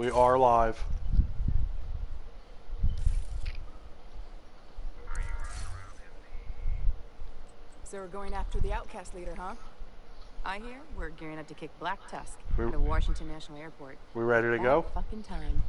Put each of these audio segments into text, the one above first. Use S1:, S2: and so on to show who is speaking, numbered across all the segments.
S1: We are live.
S2: So we're going after the outcast leader, huh? I hear we're gearing up to kick Black Tusk
S1: We're-
S2: out Washington National Airport.
S1: We ready to go?
S2: About Fucking time.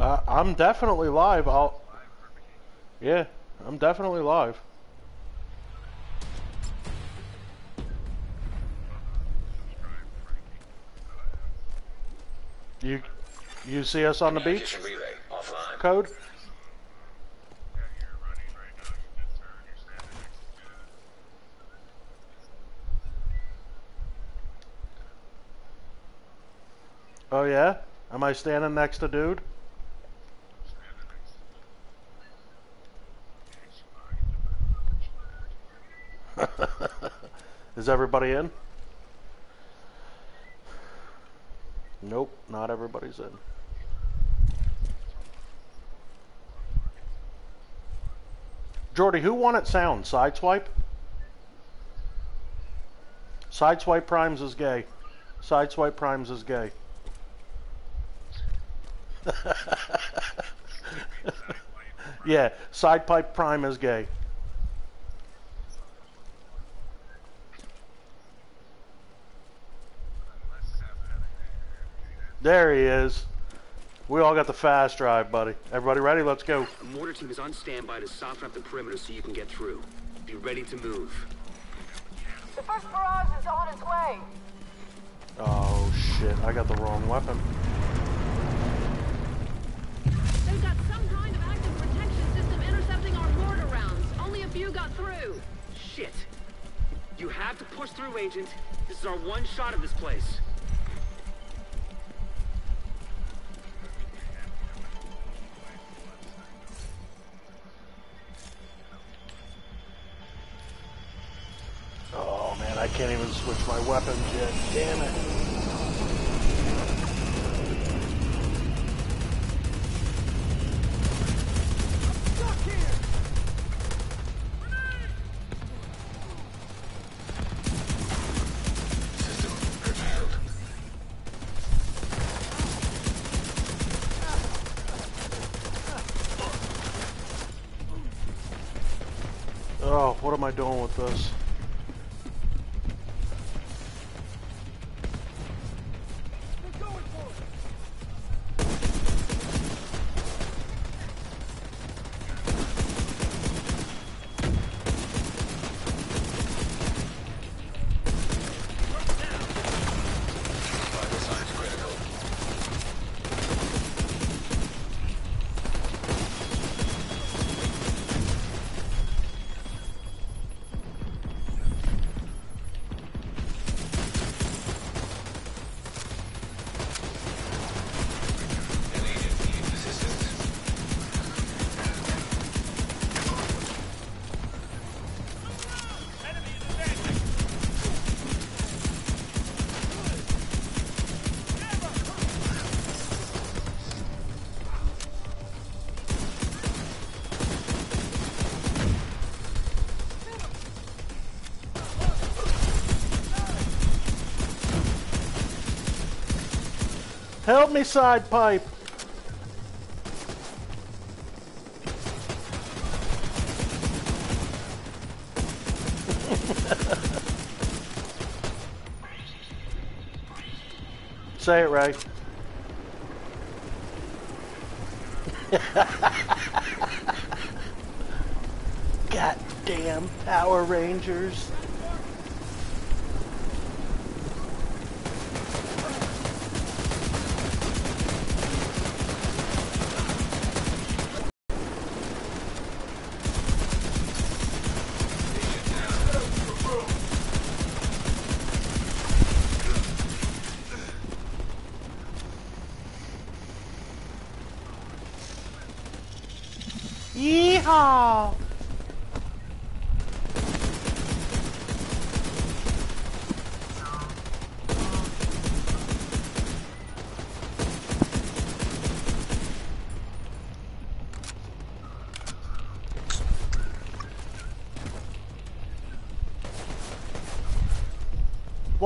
S1: Uh, I'm definitely live. I'll. Yeah, I'm definitely live. You, you see us on the beach?
S3: Navigation relay offline.
S1: Code. Oh yeah? Am I standing next to dude? Everybody in? Nope, not everybody's in. Jordy, who won at sound? Sideswipe? Sideswipe Primes is gay. Sideswipe Primes is gay. yeah, Sidepipe Prime is gay. There he is. We all got the fast drive, buddy. Everybody ready? Let's go.
S3: The mortar team is on standby to soften up the perimeter so you can get through. Be ready to move.
S2: The first barrage is on its way.
S1: Oh shit, I got the wrong weapon.
S4: They've got some kind of active protection system intercepting our mortar rounds. Only a few got through.
S3: Shit! You have to push through, Agent. This is our one shot of this place.
S1: Weapons yet. Damn it. Oh, what am I doing with this? Help me, side pipe. Say it right. Goddamn Power Rangers.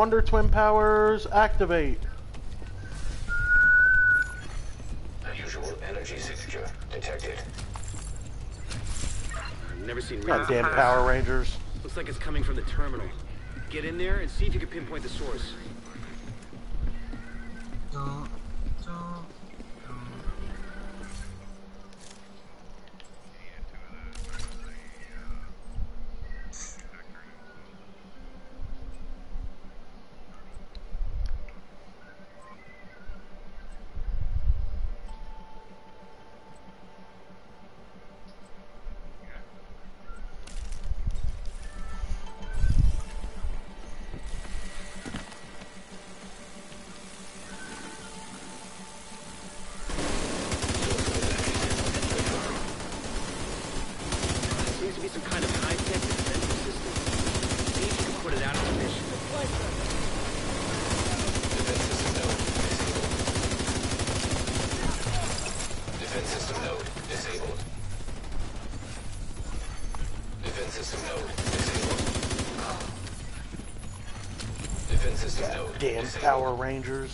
S1: Wonder Twin Powers activate.
S5: Unusual energy signature detected.
S3: I've never seen
S1: Goddamn
S3: real-
S1: Power Rangers.
S3: Looks like it's coming from the terminal. Get in there and see if you can pinpoint the source. Seems to
S1: Power Rangers.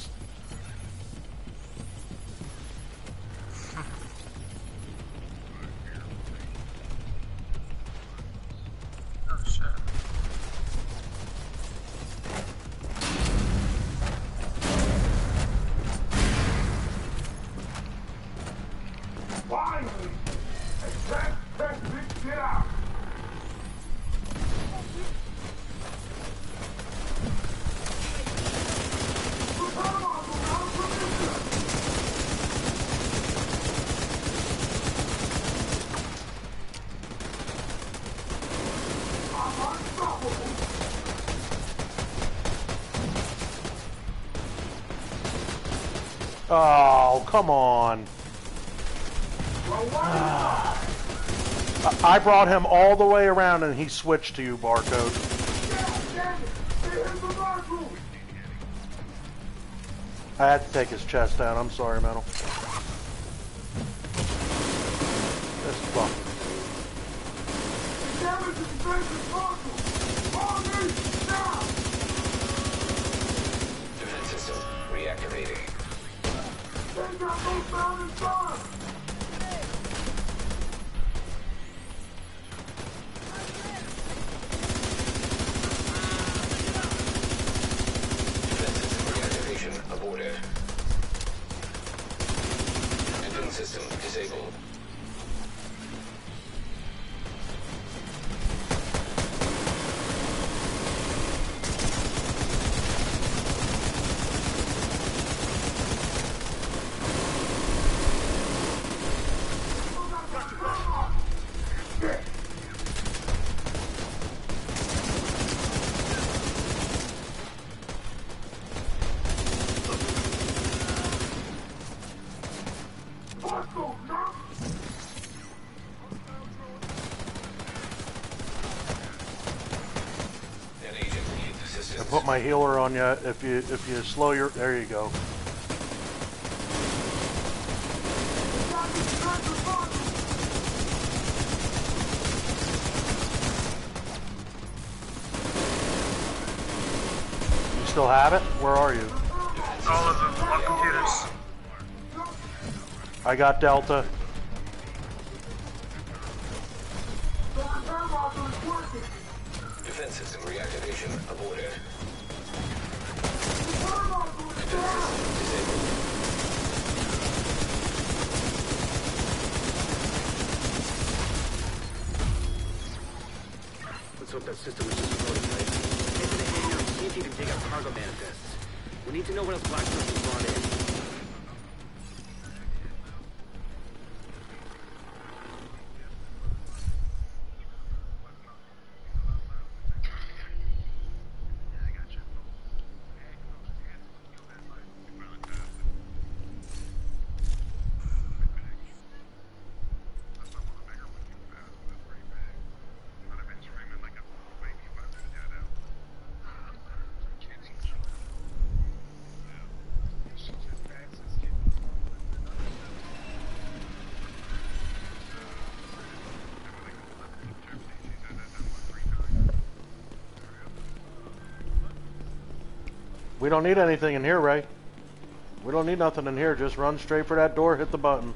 S6: Oh,
S1: come on. I brought him all the way around and he switched to you, Barcode. I had to take his chest down. I'm sorry, Metal. My healer on you. If you if you slow your there you go. You still have it? Where are you?
S6: All of them. All computers.
S1: I got Delta.
S3: Let's hope that system is just a prototype. Head to the hangar and see if you can dig up cargo manifests. We need to know what else Blackstone's brought in.
S1: We don't need anything in here, Ray. We don't need nothing in here. Just run straight for that door, hit the button.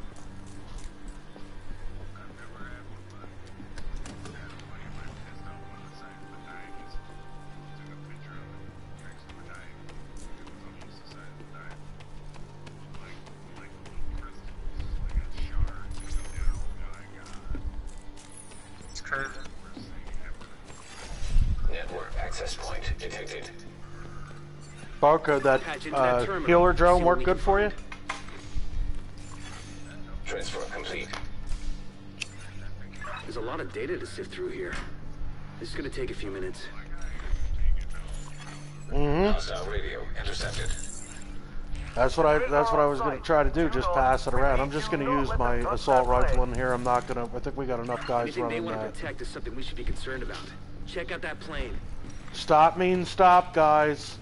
S1: Barcode, that uh,
S3: that
S1: healer drone
S3: what
S1: work good for you?
S5: Transfer complete.
S3: There's a lot of data to sift through here. This is gonna take a few minutes.
S1: Mm-hmm.
S5: Radio intercepted.
S1: That's what I. That's what I was gonna try to do. Just pass it around. I'm just gonna use my assault rifle in here. I'm not gonna. I think we got enough guys
S3: Anything they
S1: running
S3: want to
S1: that.
S3: protect is something we should be concerned about. Check out that plane.
S1: Stop means stop, guys.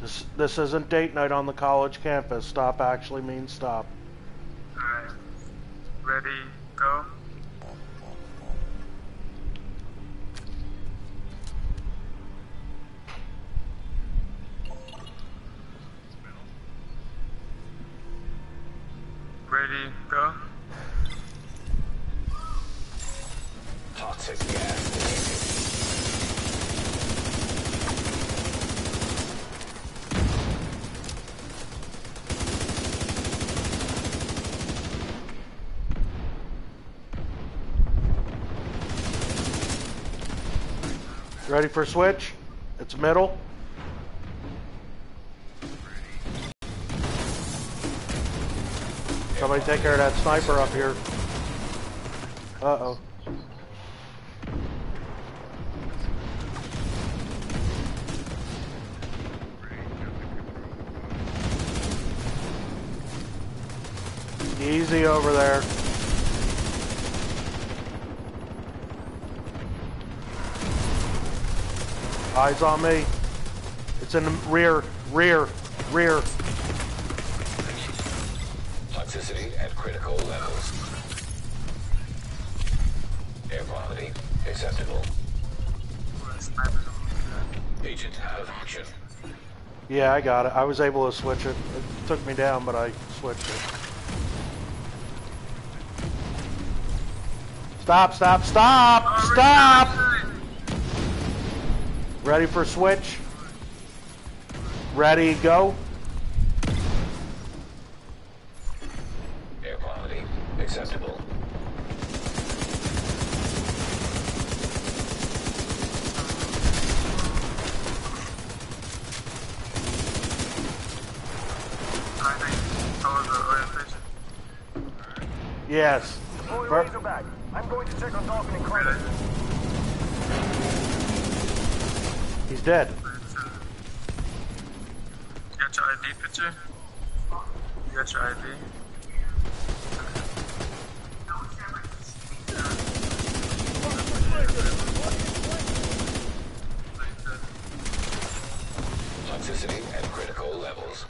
S1: This this isn't date night on the college campus. Stop actually means stop.
S6: Alright. Ready, go. Ready, go.
S5: Toxic gas detected.
S1: Ready for switch? It's middle. Somebody take care of that sniper up here. Uh oh. Easy over there. Eyes on me. It's in the rear, rear, rear.
S5: Toxicity at critical levels. Air quality acceptable. Agent out of action.
S1: Yeah, I got it. I was able to switch it. It took me down, but I switched it. Stop, stop, stop, stop! Ready for switch? Ready, go?
S5: Air quality acceptable.
S6: I think follow the orientation.
S1: Yes. Bur-
S7: Razorback. I'm going to check on Dawson and Carter.
S1: He's dead.
S6: You got your ID picture? You got your ID?
S5: Toxicity at critical levels.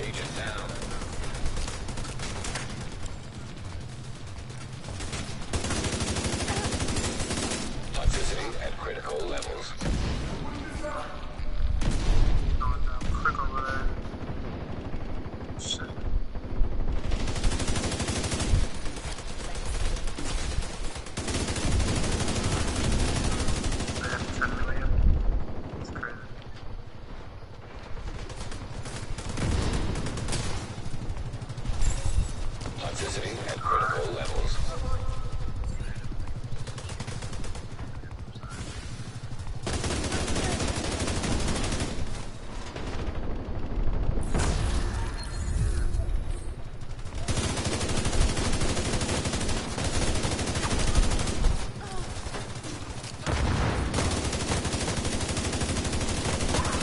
S5: Agent down. Toxicity at critical levels.
S6: Going down quick over there. Shit. They have 10 million. It's crazy.
S5: Toxicity at critical levels.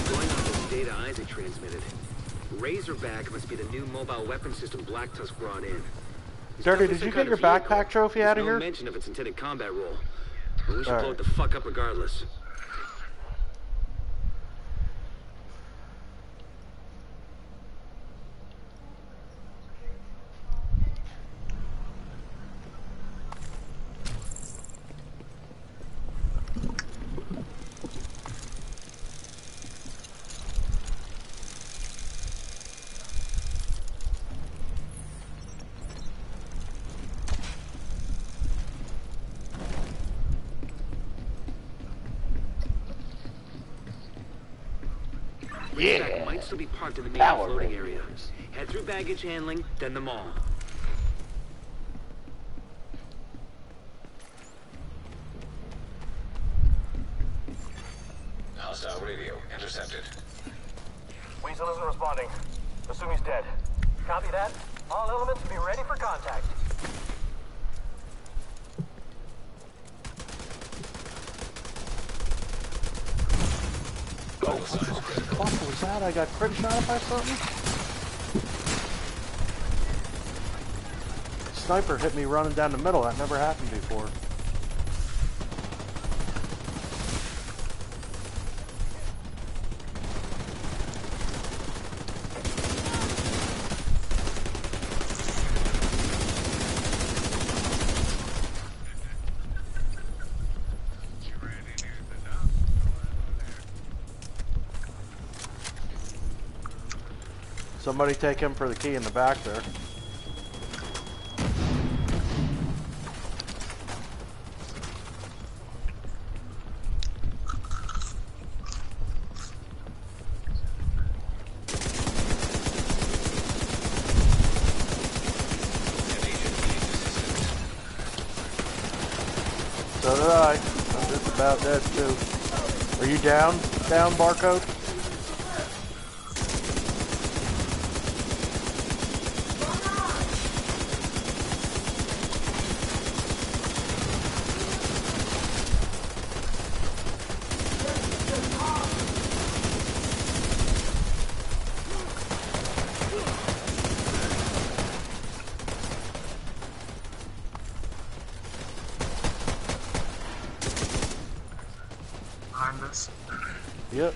S3: Going off the data ISAC transmitted. Razorback must be the new mobile weapon system Black Tusk brought in. It's
S1: Dirty, did you get your backpack trophy
S3: There's
S1: out of
S3: no
S1: here?
S3: mention of its intended combat role. But we should
S1: All
S3: blow
S1: right.
S3: it the fuck up regardless.
S1: Yeah.
S3: might still be parked in the main
S1: Power
S3: floating area. Head through baggage handling, then the mall.
S5: Hostile radio intercepted.
S8: Weasel isn't responding. Assume he's dead. Copy that. All elements be ready for contact.
S5: Vital signs critical.
S1: fuck was that? I got by something? Sniper hit me running down the middle. That never happened before. Somebody take him for the key in the back there. So did I. I'm just about dead too. Are you down? Down, barcode?
S6: Behind us.
S1: Yep.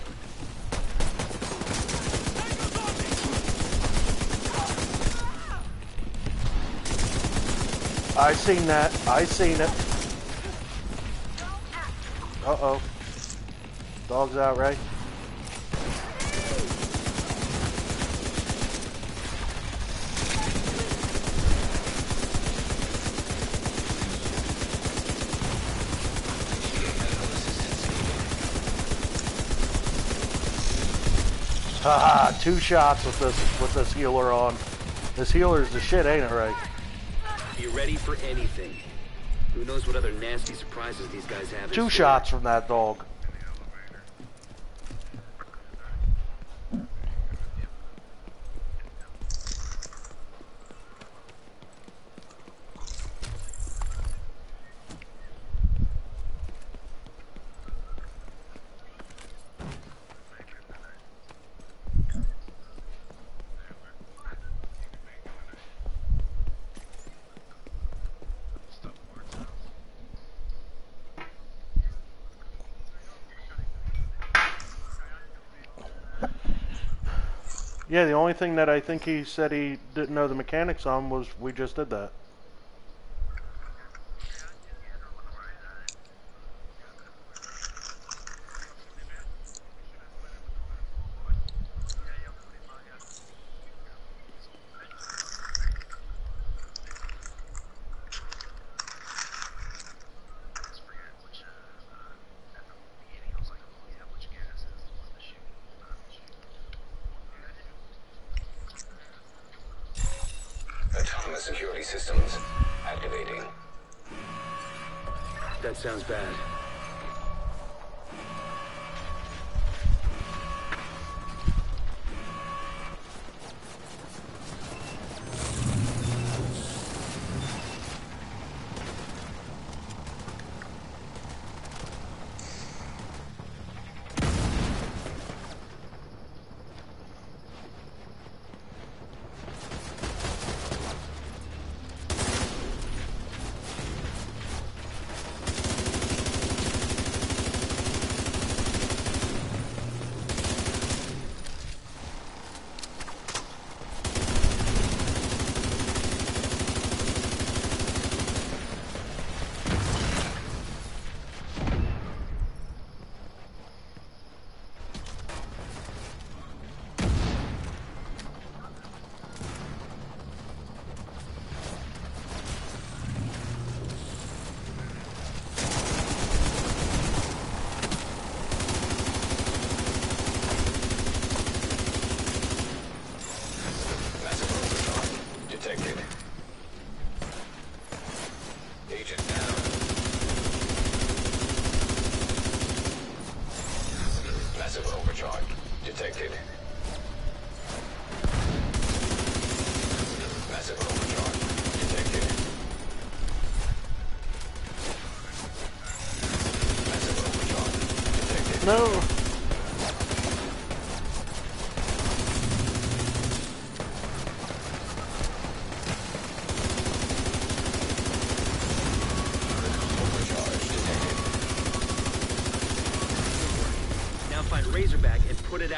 S1: I seen that. I seen it. Uh oh. Dog's out, right? Haha, two shots with this with this healer on. This healer's the shit, ain't it, right?
S3: Be ready for anything. Who knows what other nasty surprises these guys have
S1: Two shots from that dog. Yeah, the only thing that I think he said he didn't know the mechanics on was we just did that.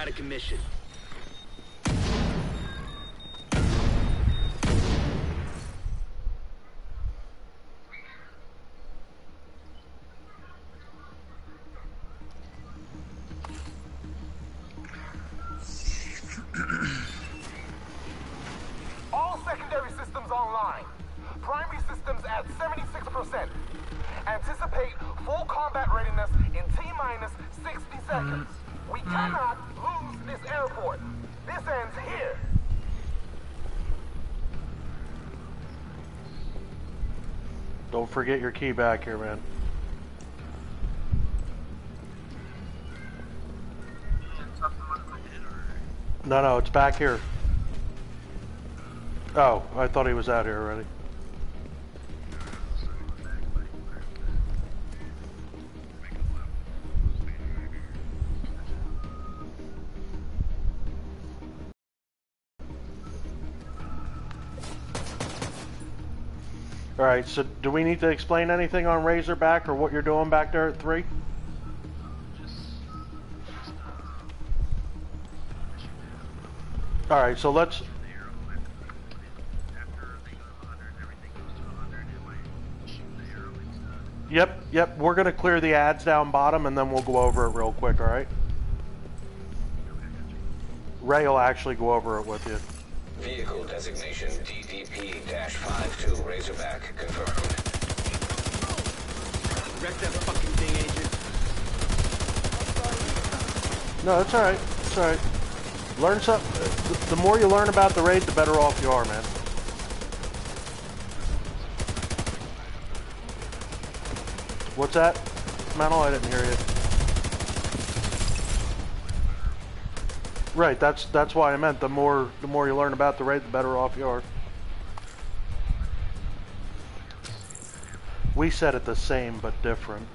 S8: Out of commission.
S9: Forget your key back here, man. No, no, it's back here. Oh, I thought he was out here already. Alright, so do we need to explain anything on Razorback or what you're doing back there at 3? Alright, so let's... Yep, yep, we're gonna clear the ads down bottom and then we'll go over it real quick, alright? Ray will actually go over it with you.
S5: Vehicle designation DDP-52 Razorback confirmed.
S8: Wreck that fucking thing, Agent.
S9: No, it's alright, it's alright. Learn something. The, the more you learn about the raid, the better off you are, man. What's that? Mental, I didn't hear you. Right, that's that's why I meant the more the more you learn about the raid, the better off you are. We said it the same but different.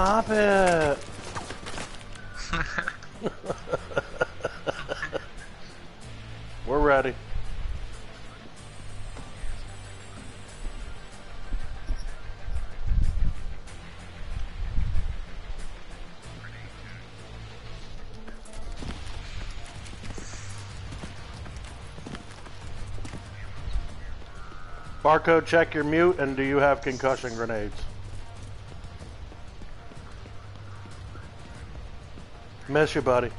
S9: Stop it. We're ready. Barcode, check your mute, and do you have concussion grenades? Miss you, buddy.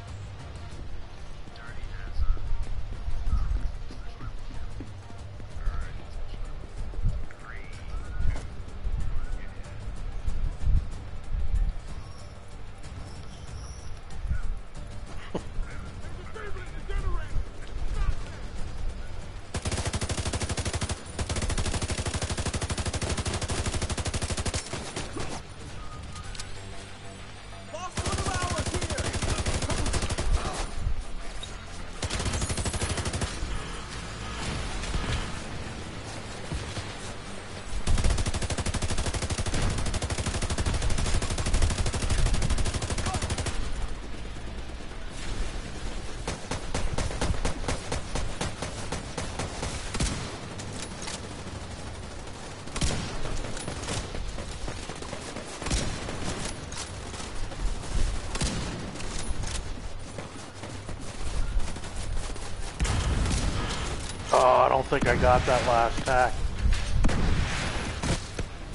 S9: Think I got that last tack.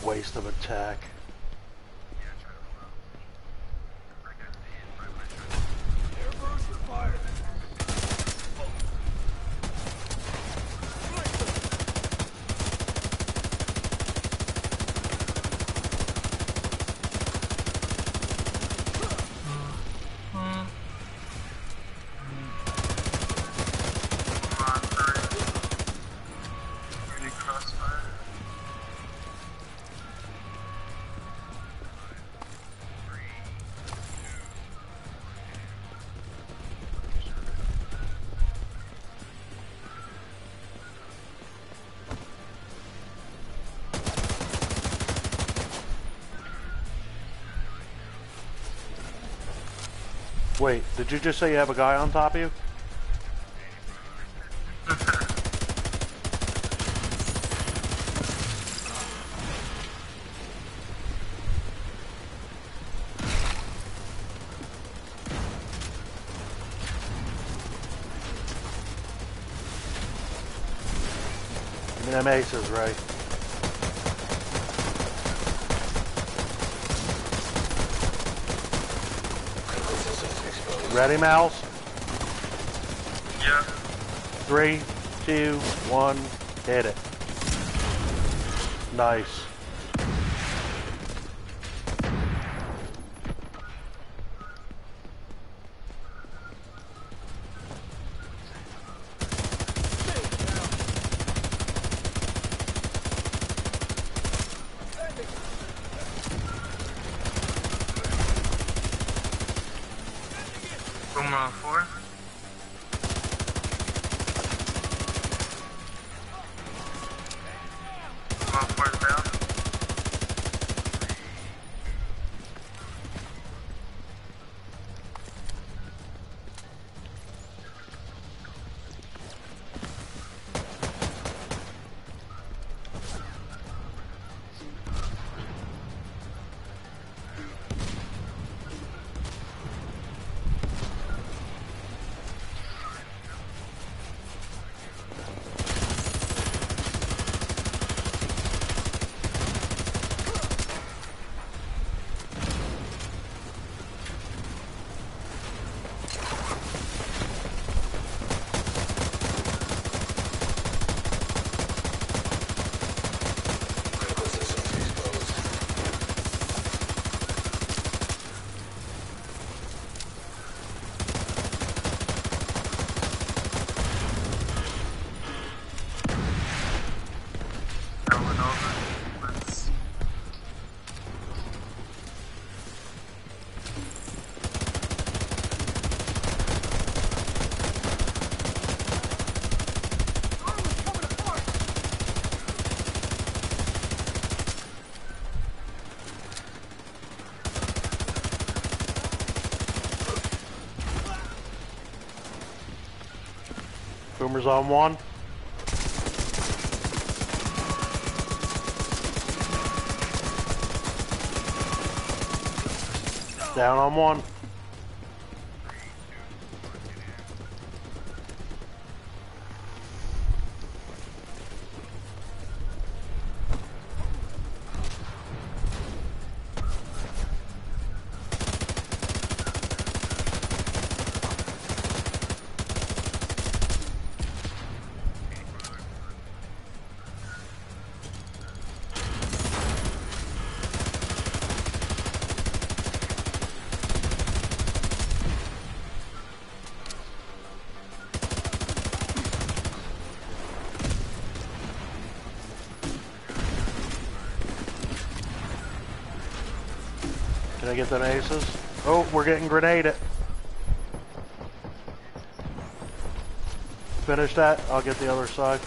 S9: Waste of attack. Did you just say you have a guy on top of you? Give me them aces, right? Ready, Mouse?
S6: Yeah.
S9: Three, two, one, hit it. Nice.
S1: Boomer's on one. Down on one. I get them aces? Oh, we're getting grenaded. Finish that. I'll get the other side.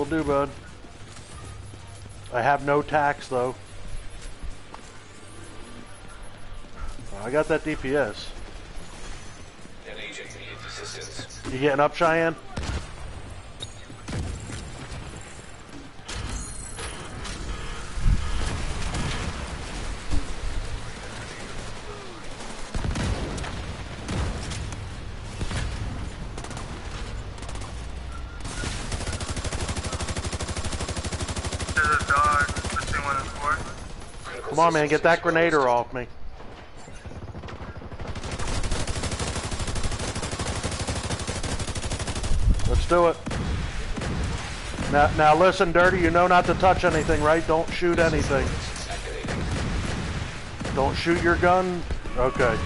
S1: Will do, bud. I have no tax, though. I got that DPS.
S5: An agent needs assistance.
S1: You getting up, Cheyenne?
S6: There's a dog between one and four.
S5: Critical
S1: Come on, man, get that grenader off me. Let's do it. Now, now listen, Dirty, you know not to touch anything, right? Don't shoot anything. Don't shoot your gun. Okay.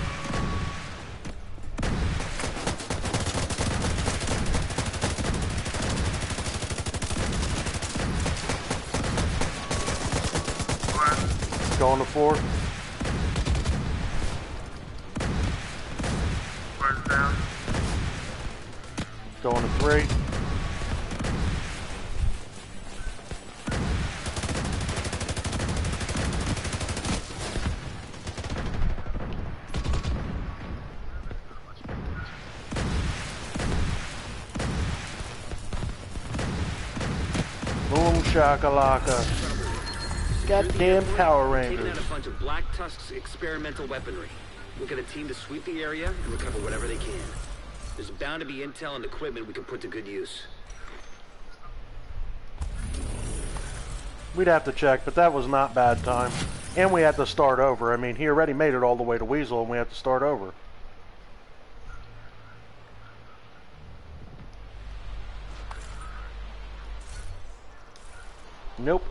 S6: Four.
S1: Going to four.
S6: Four's down.
S1: Going to three. Boom shakalaka. Goddamn Power Rangers.
S3: Taking out a bunch of Black Tusk's experimental weaponry. We'll get a team to sweep the area and recover whatever they can. There's bound to be intel and equipment we can put to good use.
S1: We'd have to check, but that was not bad time. And we had to start over. I mean, he already made it all the way to Weasel, and we had to start over. Nope.